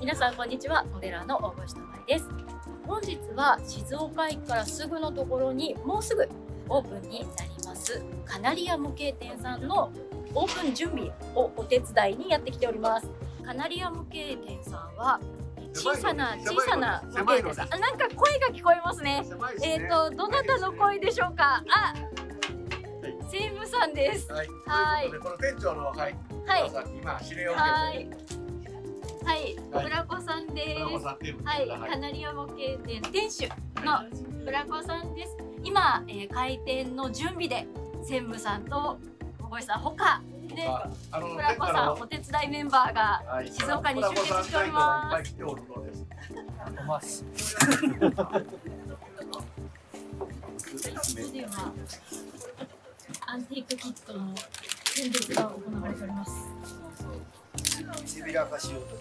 皆さんこんにちは。モデラーの大越智恵です。本日は静岡駅からすぐのところにもうすぐオープンになります。カナリア模型店さんのオープン準備をお手伝いにやってきております。カナリア模型店さんは小さな小さな模型店さん。あなんか声が聞こえますね。えっ、ー、とどなたの声でしょうか？あ専務さんです。はい。はい。この店長のはい。はい。今指令を受はいはいはいブラコさんですはい、カナリア模型店店主のブラコさんです。今、えー、開店の準備で専務さんと小越さんほかでラコさんお手伝いメンバーがはい静岡に集結しております。いっぱい来ておるのです。ます。ではアンティークキットの選別が行われております。見せびらかしようと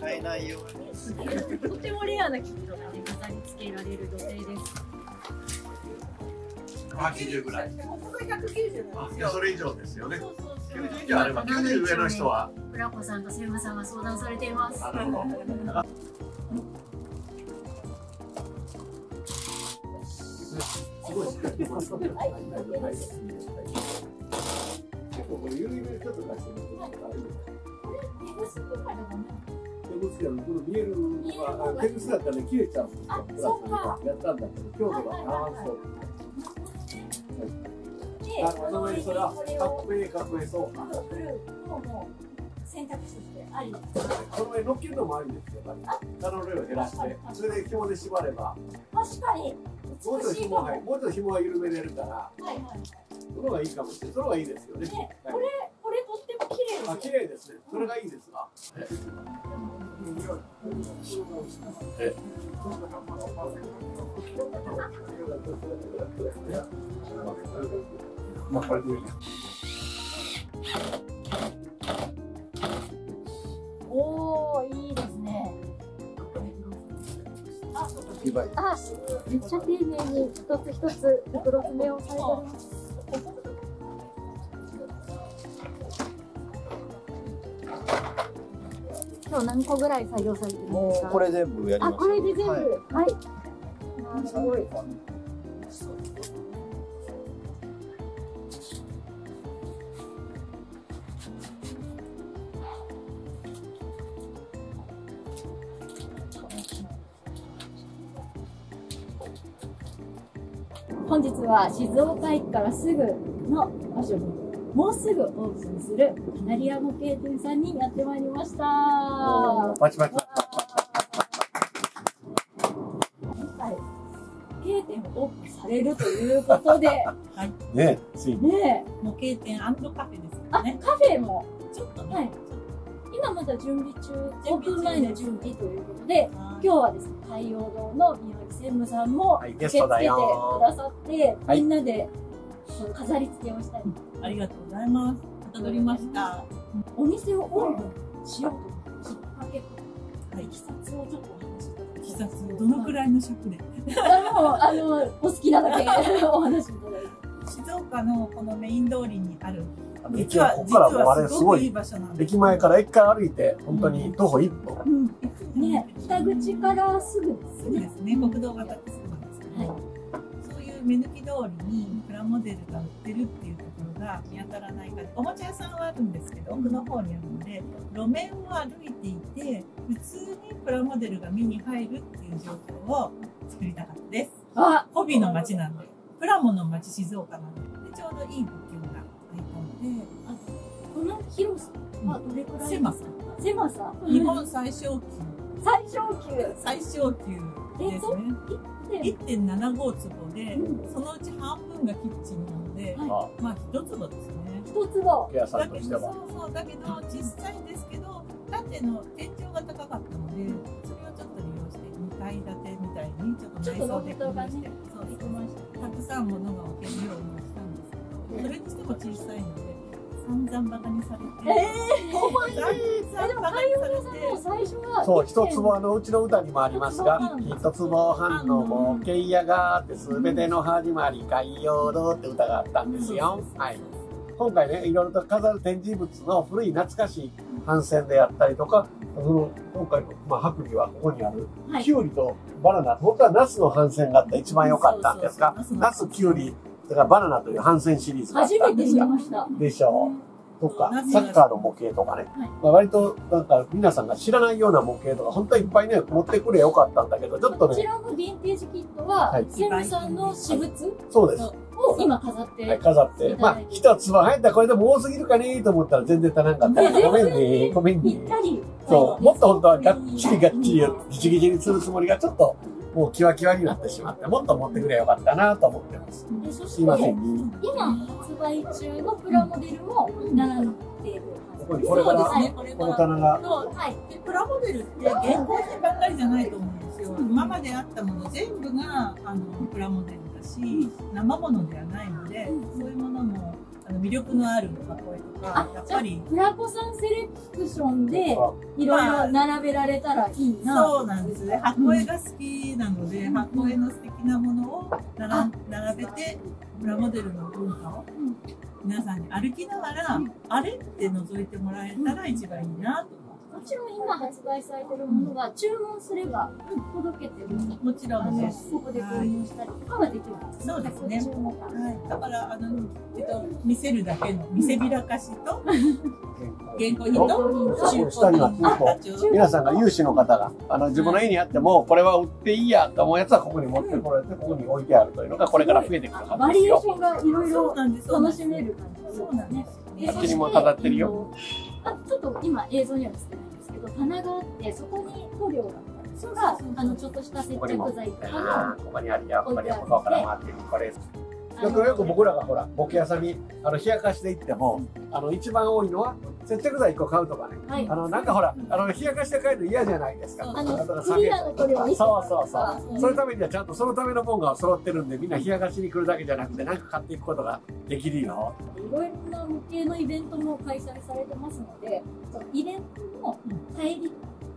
買えない。ように。とてもレアなキットがね飾り付けられる予定です。八十ぐらい。い。やそれ以上ですよね。九十以上あれば九十上の人は。ブラコさんと専務さんが相談されてい。ます。なるほど。すごい。構これ緩いめちょっと出してみて。手ぐすやこの見えるは手ぐすだったらね切れちゃうんですよ。そうか。やったんだけど今日ではああそう。であその上にそれはカップ A カップ A そうか。選択肢としてありその上乗っけるのもありですよ。可能量を減らして、それで紐で縛れば、確か。にもうちょっと紐はもうちょっと紐は緩めれるから、はいはいその方がいいかもしれない。その方がいいですよね。ねはいこれこれとっても綺麗あ、です綺麗ですね。それがいいですわ。え。まあ、これでいい。おああめっちゃ丁寧に一つ一つ袋詰めをされております。今日何個ぐらい作業されてるんですか？もうこれ全部やります。あこれで全部。ははいい、あーすごい本日は静岡駅からすぐの場所にもうすぐオープンするカナリア模型店さんにやってまいりました。パチパチ。今回、経店をオープンされるということで、ね、ついに。ね模型店カフェですよね。カフェも、ちょっとね。はい今まだ準備中、オープン前の準備ということで、今今日はですね、海洋堂の専務さんもはい駆けつけてくださって、はいみんなで飾り付けをしたり、ありがとうございます。たどりました。お店をオープンしようときっかけと、はいいきさつをちょっとお話しいただき必殺どのくらいの尺で？あの、あの、お好きなだけお話しいただいて。静岡のこのメイン通りにある。駅はここからもうあれすごいいい場所なんです。駅前から駅から歩いて、本当に徒歩一分。うん。ね、北口からすぐですね。そうですね。国道がたくさんなんですけど、はそういう目抜き通りにプラモデルが売ってるっていうところが見当たらないから、おもちゃ屋さんはあるんですけど、奥の方にあるので、路面を歩いていて、普通にプラモデルが目に入るっていう状況を作りたかったです。あ、ホビーの街なんで、プラモの街静岡なので、でちょうどいいで、この広さはどれくらい狭さ。狭さ？日本最小級、最小級。最小級ですね。で、1.75坪でう、そのうち半分がキッチンなので、はまあ一坪ですね。一坪。だけど。そうそう、だけど小さいんですけど、縦の天井が高かったので、それをちょっと利用して、2階建てみたいにちょっと内装で工夫して、そう。たくさん物が置けるようにしたんですけど、それにしても小さいので、散々バカにされて、え散え々でも、バカにされて、最初は。そう、一坪のうちの歌にもありますが、一坪半の模型屋があって、すべての始まり、海洋堂って歌があったんですよ。はい。今回ね、いろいろと飾る展示物の古い懐かしい帆船であったりとか、その今回の、まあ、白衣はここにある、はいキュウリとバナナ、本当はナスの帆船があったら一番良かったんですがナス、キュウリ、それからバナナという帆船シリーズがあっ初めてたんですが、見ました。でしょう。とかサッカーの模型とかね、はいまあ、割となんか皆さんが知らないような模型とか、本当はいっぱいね、持ってくればよかったんだけど、ちょっとこちね、らのヴィンテージキットは、はい専務さんの私物そうです。を今飾って、はい、飾って。まあ、一つは入ったらこれでも多すぎるかねと思ったら全然足らんかった。ごめんね、ごめんね。ぴったり。そう、もっと本当はがっちりがっちり、ギチギチにするつもりがちょっと、もうキワキワになってしまって、もっと持ってくればよかったなと思ってます。でそしすいませて、ん。今発売中のプラモデルも並んでいるここにこれから、そうですねこれこからの棚が、そうはい。でプラモデルって現行品ばっかりじゃないと思うんですよ。今まであったもの全部があのプラモデルだし、生ものではないので、そういうものもあの魅力のある箱絵とか、やっぱり。プラコさんセレクションで、あいろいろ並べられたらいいな。そうなんですね。箱絵が好きなので、箱絵の素敵なものを並べて、プラモデルの文化を皆さんに歩きながら、あれって覗いてもらえたら一番いいなと思もちろん今発売されてるものは注文すれば届けてる。う。もちろんです。ここで購入したりとかはできるんです。そうですねはい、だからあの、えっと、見せるだけの見せびらかしと原稿品と中古品中たちを皆さんが有志の方が、あの、自分の家にあっても、これは売っていいやと思うやつはここに持ってこられて、ここに置いてあるというのが、これから増えてくるはずバですよ。リエーションがいろいろ楽しめる感じそうなんね。ですあっちにも飾ってるよえっとあちょっと今映像には映ってないんですけど、棚があって、そこに塗料がそが、あの、ちょっとした接着剤とかここにあるよ、ここに向こうから回ってる、これ。の、よくよく僕らがほら、ボケ屋さんに、あの、冷やかしで行っても、あの、一番多いのは、接着剤1個買うとかね。はいあの、なんかほら、あの、冷やかして帰るの嫌じゃないですか。そうあのクリアの塗料を一そうそうそう。そのためにはちゃんとそのためのもんが揃ってるんで、みんな冷やかしに来るだけじゃなくて、なんか買っていくことができるよ。いろいろな向けのイベントも開催されてますので、そのイベントの帰り、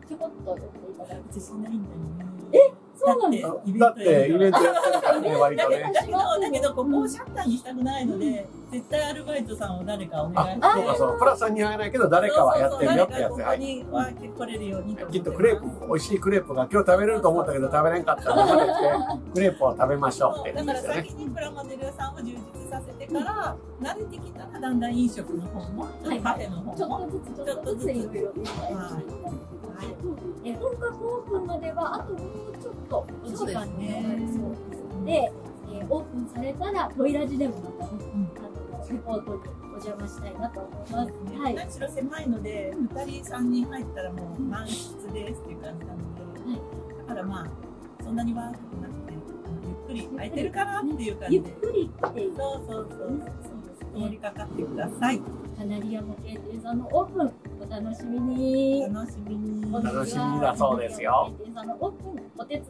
ちょこっと寄っていただく。うちしないんだよねそうなんですだってだって、イベントやってるからね、割とね。だけど、だけど、ここをシャッターにしたくないので、絶対アルバイトさんを誰かお願いして。あ、そうかそう。プラスさんには会えないけど、誰かはやってるよってやつ。そうそうそうはい。来れるようにきっとクレープも、美味しいクレープが今日食べれると思ったけど食べれんかったので、クレープを食べましょうってだから。先にプラモデル屋さんを充実させてから、慣れてきたらだんだん飲食の方も、カフェのちょ方も。っとずつ、ちょっとずついろい本格オープンまではあともうとお時間になりそうですので、えーオープンされたらトイラジでもまたね、あのレポートにお邪魔したいなと思います。はい。何しろ狭いので、2人、3人入ったらもう満室ですっていう感じなので、だからまあ、そんなにわーっとなくて、あのゆっくり空いてるかなっていう感じで、ゆっくり来てそうそうそう、通りかかってください。カナリア模型店さんのオープンお楽しみに。楽しみに。楽しみだそうですよのオープンお手伝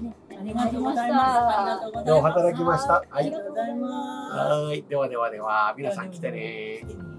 い、ね、ありがとうございます。ありがとうございます。働きました。はいありが。とうございます。はい。ではではでは、皆さん来てね。来てね